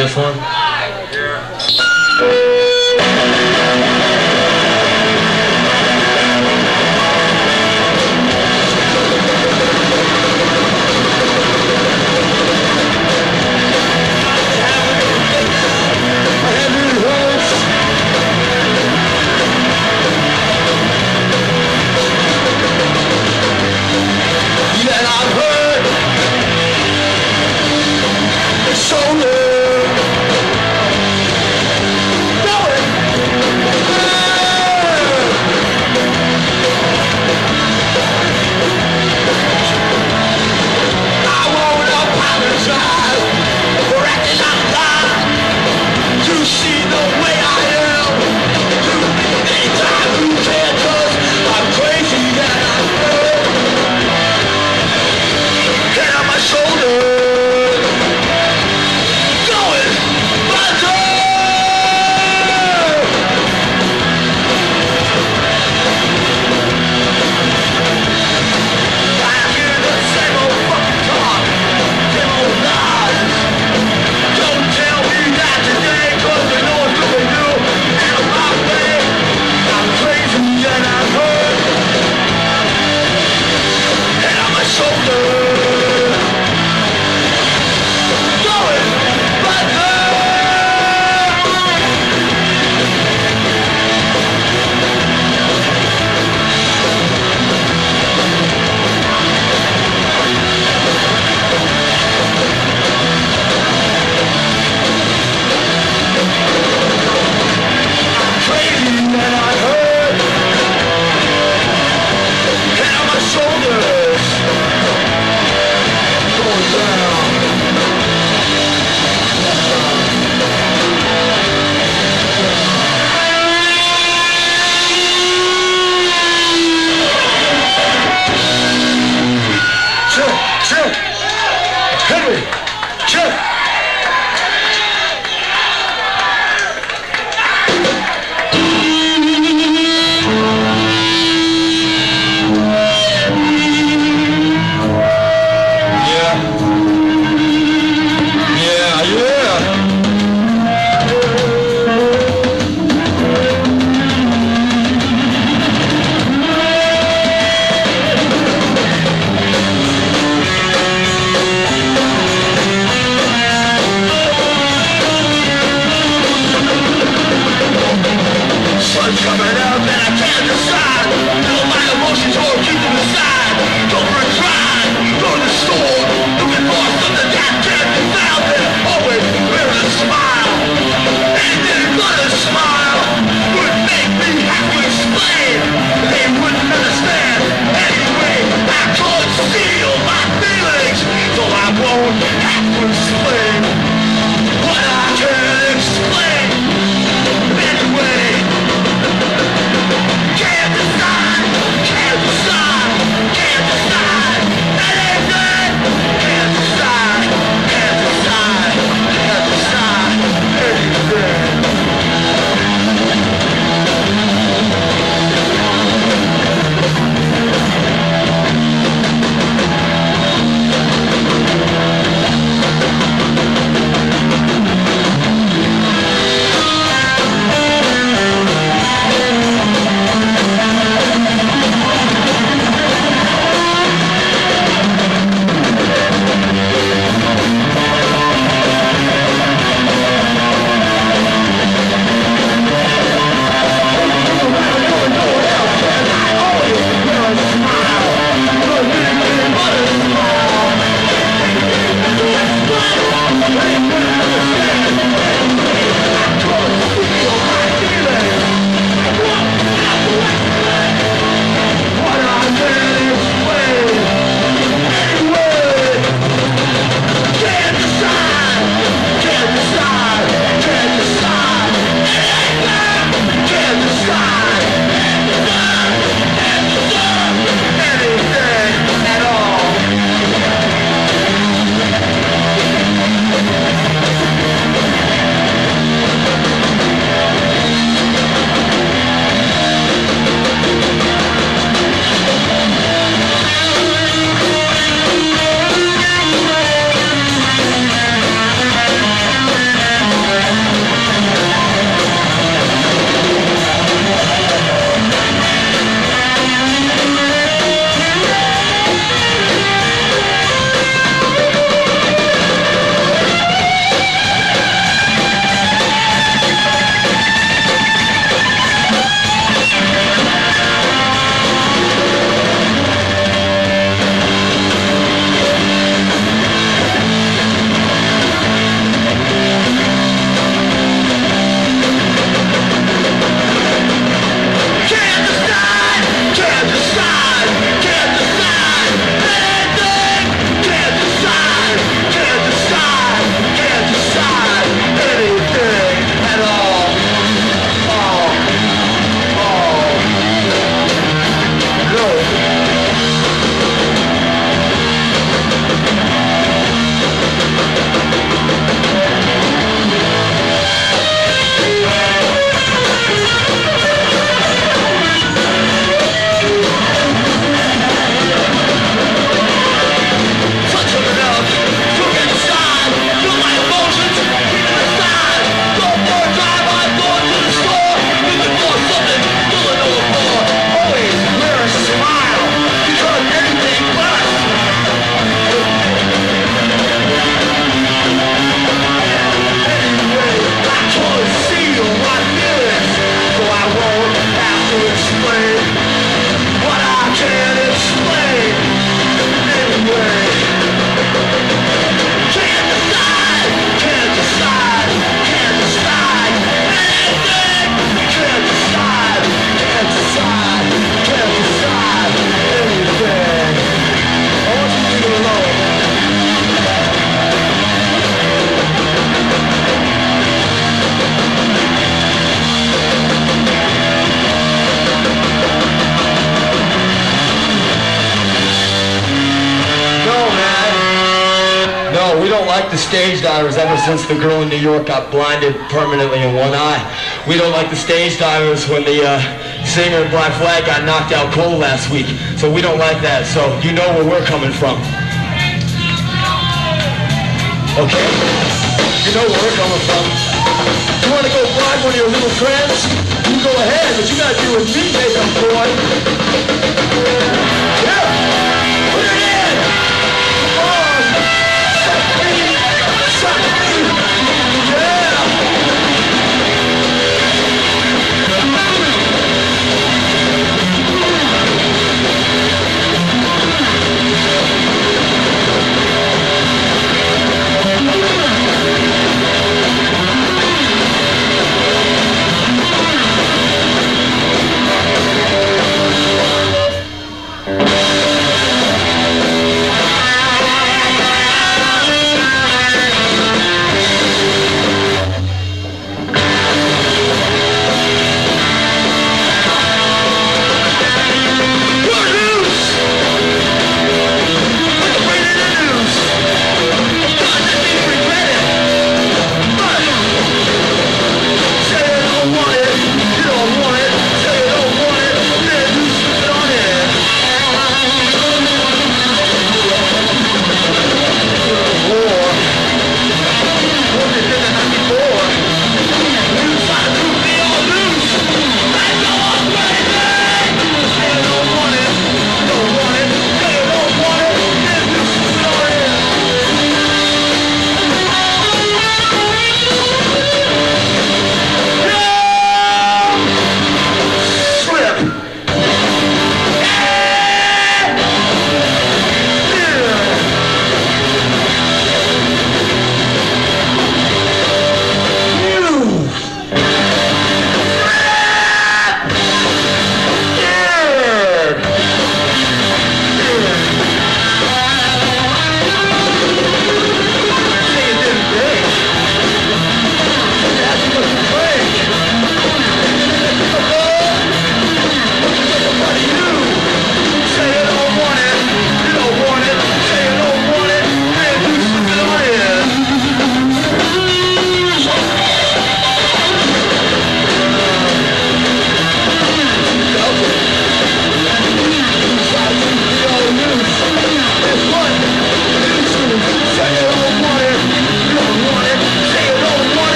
this one? Since the girl in New York got blinded permanently in one eye. We don't like the stage divers when the uh, singer in Black Flag got knocked out cold last week. So we don't like that. So you know where we're coming from. Okay? You know where we're coming from. You want to go blind one of your little friends? You go ahead, but you got to do with me, makeup boy.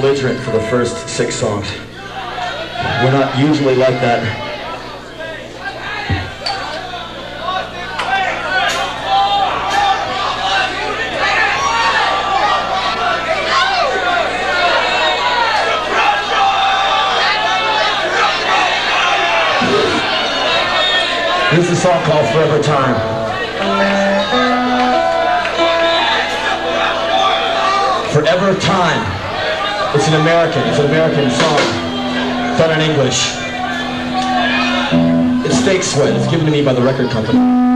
Belligerent for the first six songs. We're not usually like that. This is a song called Forever Time. Forever Time. It's an American, it's an American song. Done in English. It's fake sweat. It's given to me by the record company.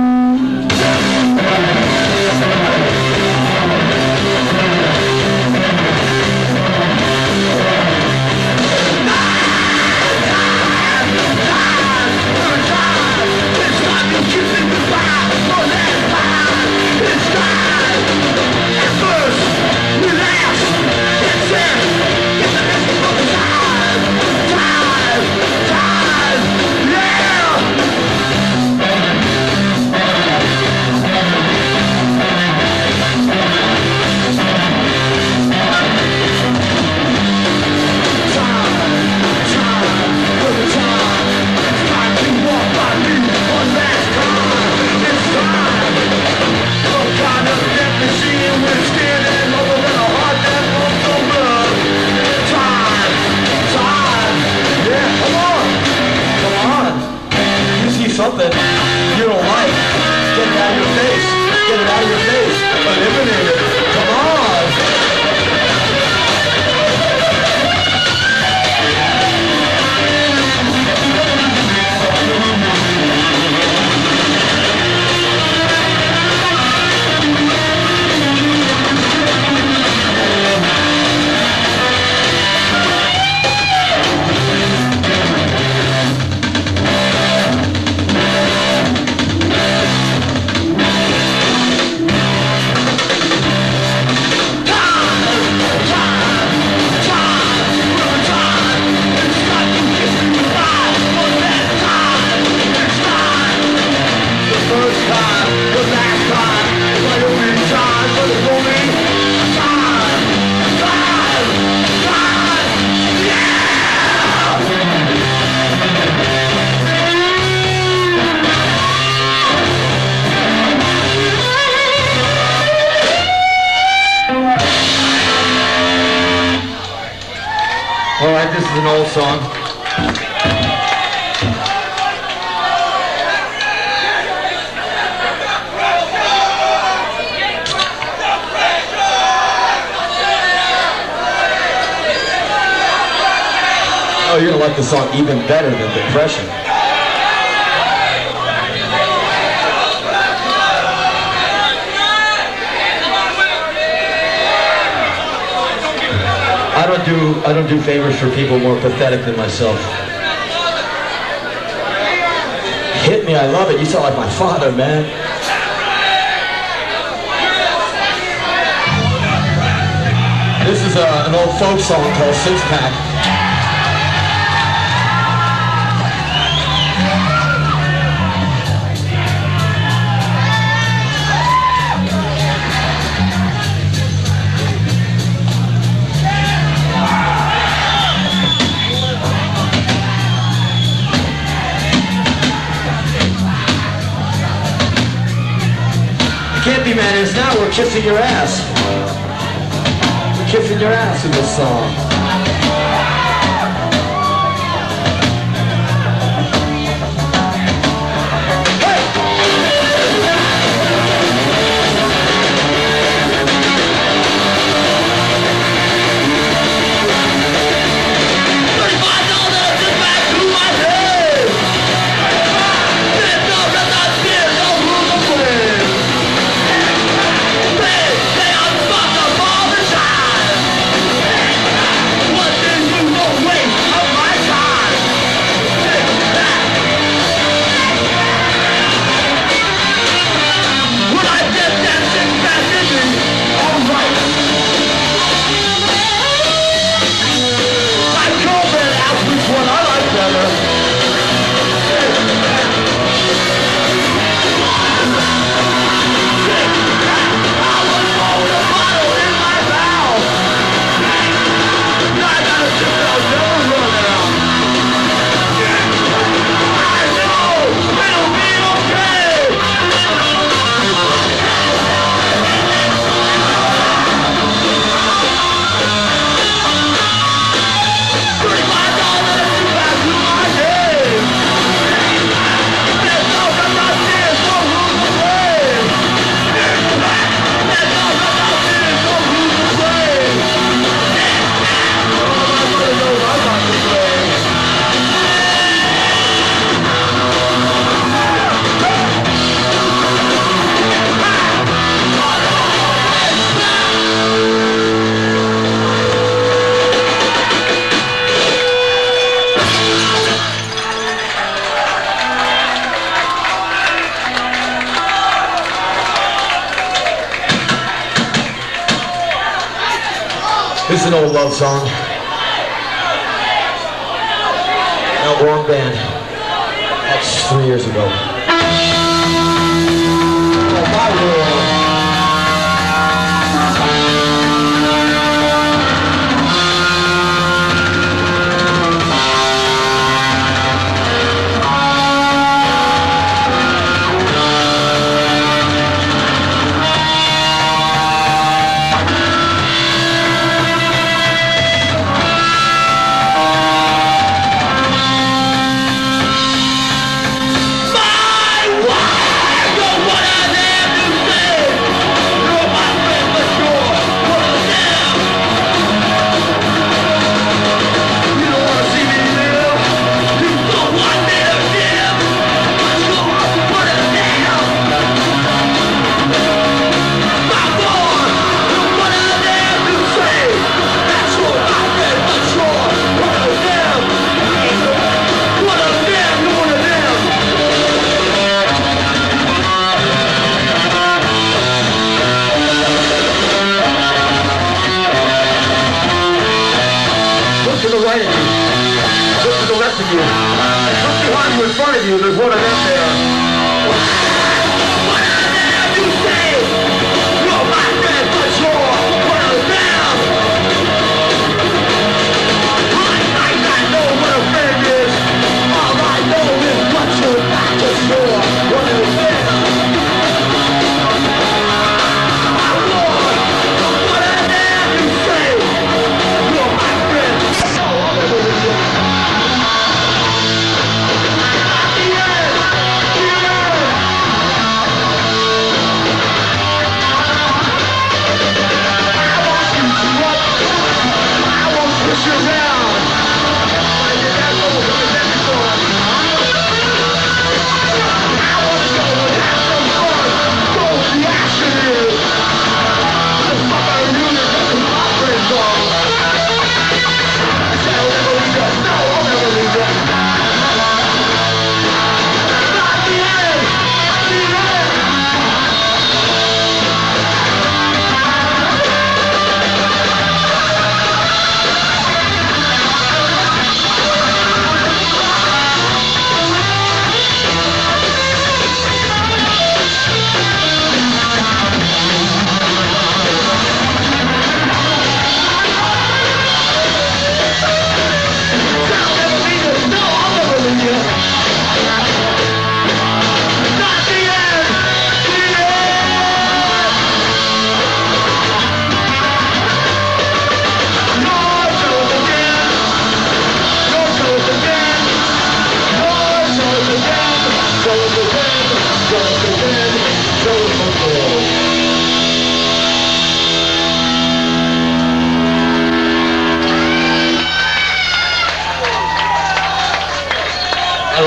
Myself. Hit me, I love it. You sound like my father, man. This is uh, an old folk song called Six Pack. Now, we're kissing your ass. We're kissing your ass in this song. Is an old love song. No, wrong band. That's three years ago.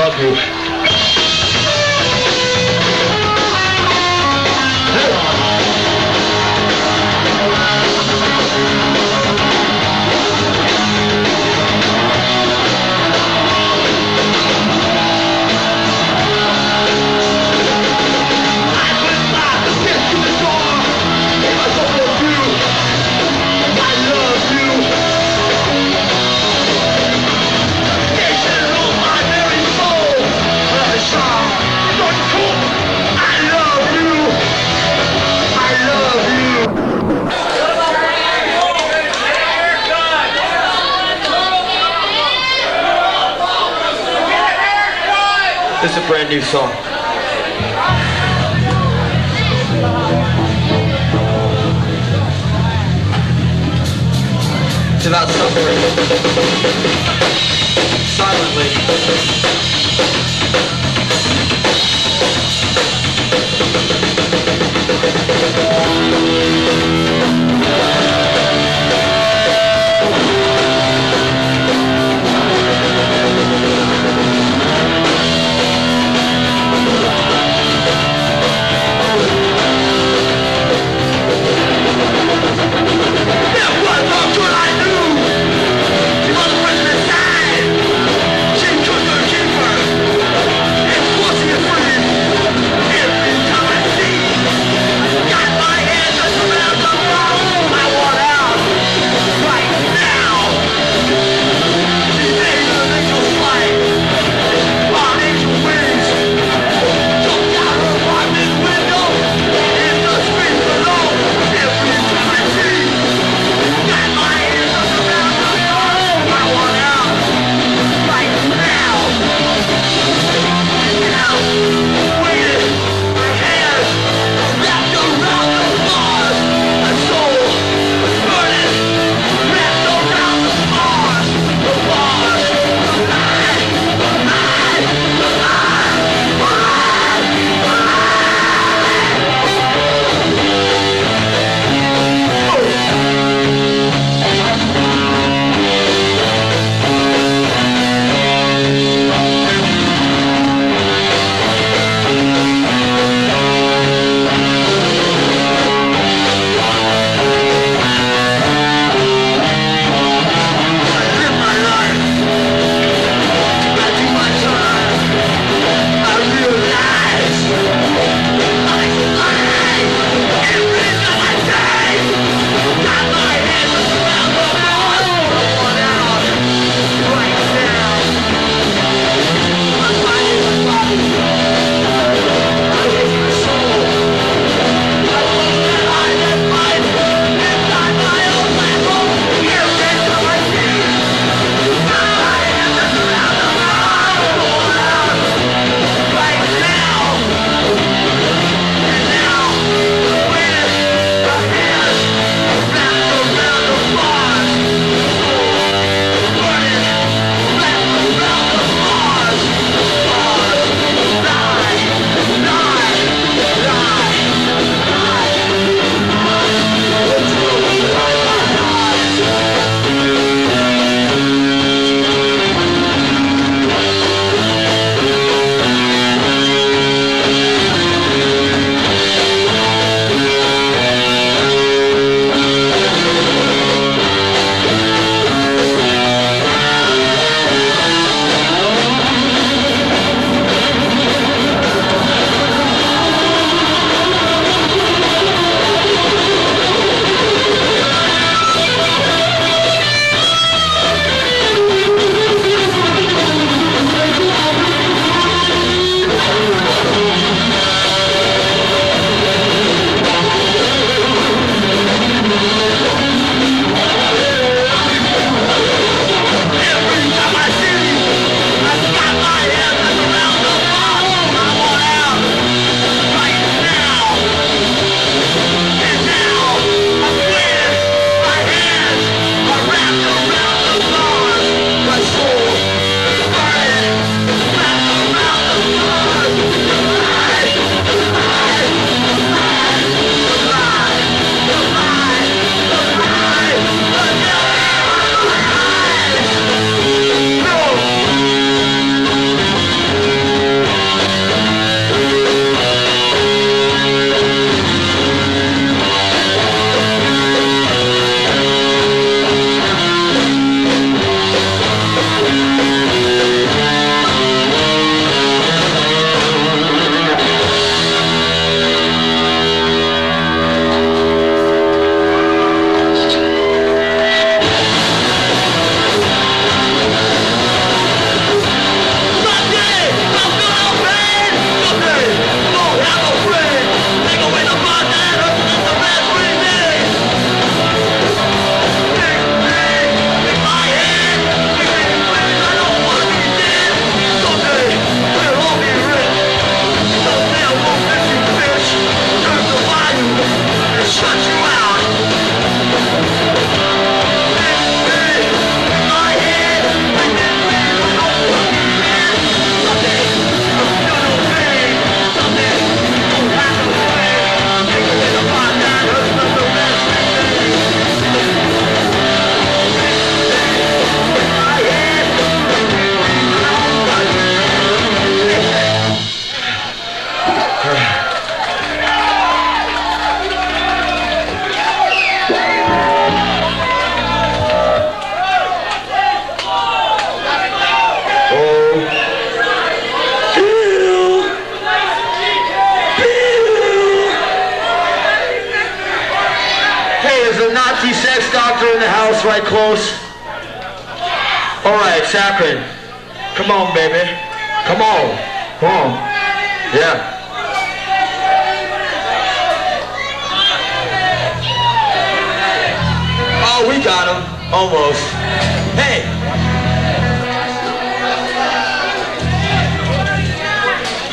Love you. Is a brand new song. It's about suffering. Silently. Keeper!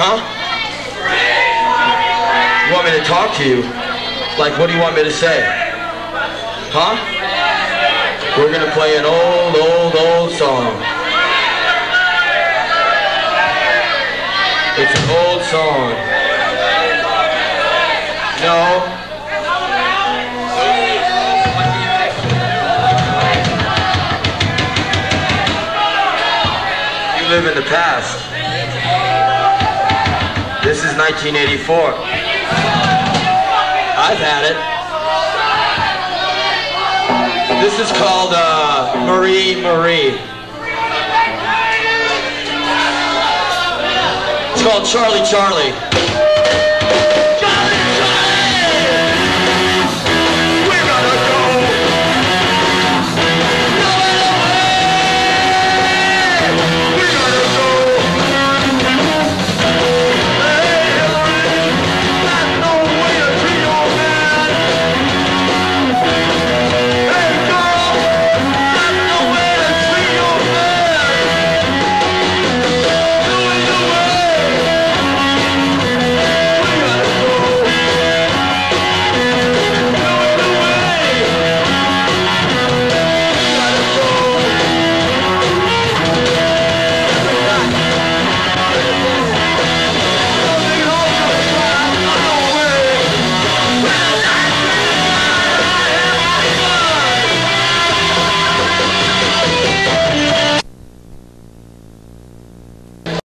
Huh? You want me to talk to you? Like, what do you want me to say? Huh? We're gonna play an old, old, old song. It's an old song. No. You live in the past. This is 1984. I've had it. This is called uh, Marie Marie. It's called Charlie Charlie.